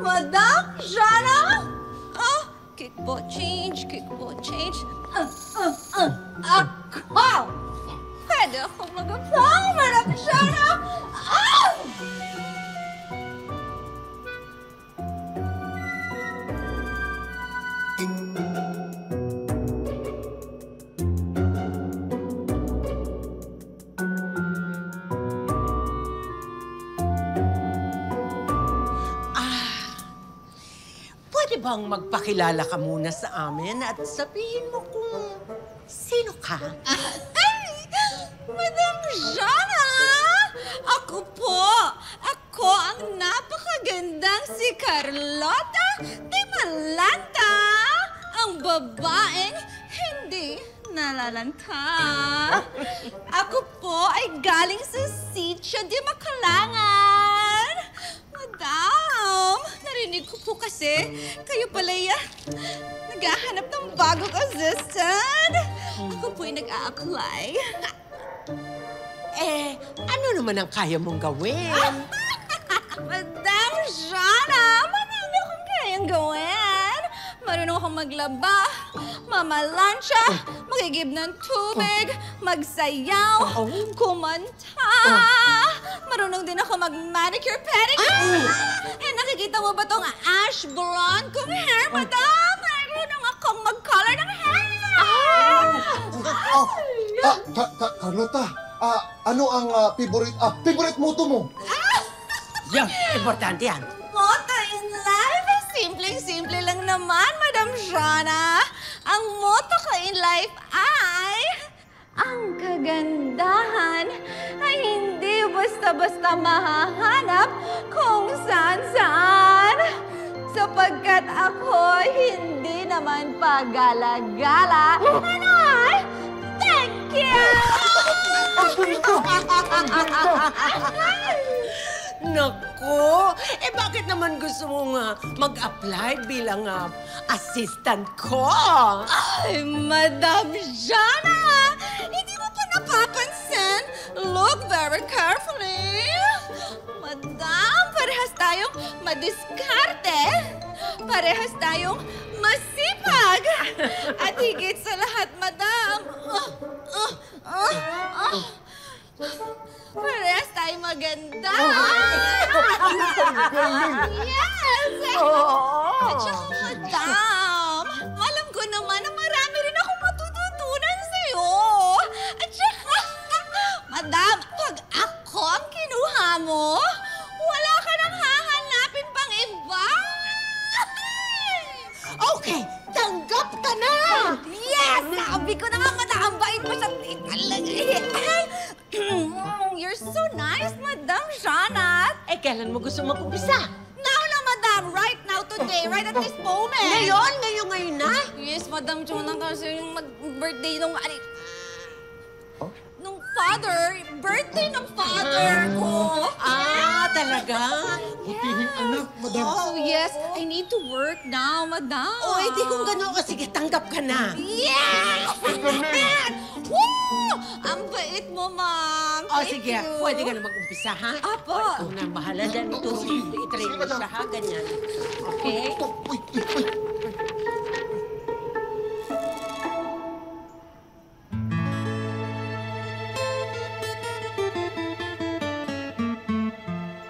Madam Jana? Oh, kickball change, kickball change. Uh, uh, uh, ako! Pwede akong mag-apply, Madam Jana? Ah! Bang magpakilala ka muna sa amin at sabihin mo kung sino ka? Ay! Madam Jana! Ako po! Ako ang napakagandang si Carlota de Malanta! Ang babaeng hindi nalalanta. Ako po ay galing sa Sitio de Macalangan. Kasi kayo pala'y ah, naghahanap ng bagong assistant. Ako po ay nag-a-apply. Eh, ano naman ang kaya mong gawin? Madam Shana, marami akong kayang gawin. Marunong akong maglaba, mamalansya, magigib ng tubig, magsayaw, Oh. kumanta. Marunong din ako mag-manicure, pedicure. Eh, nakikita mo ba tong ash blonde kong hair, madam? Marunong akong mag-color ng hair. Oh, ah, Ka- Ka- Carlota, ah, ano ang ah, favorite, ah, favorite motto mo? Yan, importante yan. Motto in life, simpleng-simple lang naman, Madam Shana. Ang motto ko in life ay... Ang kagandahan ay hindi basta-basta mahahanap kung saan-saan. Sapagkat ako hindi naman pagala-gala. Ano ay? Thank you! Naku! Eh bakit naman gusto mong ah, mag-apply bilang ah, assistant ko? Ay, Madam Jana! Hindi mo pa napapansin? Look very carefully. Madam, parehas tayong madiskarte. Parehas tayong masipag. At higit sa lahat, Madam, uh, uh, uh, uh, parehas tayong maganda. yes! At saka, madam, alam ko naman na marami rin akong matututunan sa'yo. At saka, madam, pag ako ang kinuha mo, wala ka nang hahanapin pang iba. Okay, tanggap ka na! Yes! Sabi ko na nga, madam, bait mo sa talaga. You're so nice, Madam Shana. Eh, kailan mo gusto mag-umpisa? Now na, madam. Right now, today, right at this moment. Ngayon, ngayon, ngayon na? Yes, Madam Jonah, kasi yung mag-birthday nung, ano, nung father, birthday ng father ko. Ah, talaga? Butihing anak, madam. Oh, yes. I need to work now, Madam. O, eh, di kung gano'n ka, sige, tanggap ka na. Yes! Woo! Bait mo, ma'am. O, Thank sige, you. pwede ka na mag-umpisa, ha? Apo. O, ikaw na, bahala dyan. Ito, i-train mo siya, ha? Ganyan. Okay? Ito, uy, uy, uy.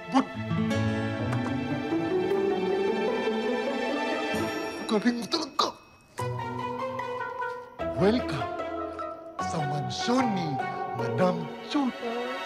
But, galing mo talaga. Welcome sa mansyon ni Madam Chut. Thank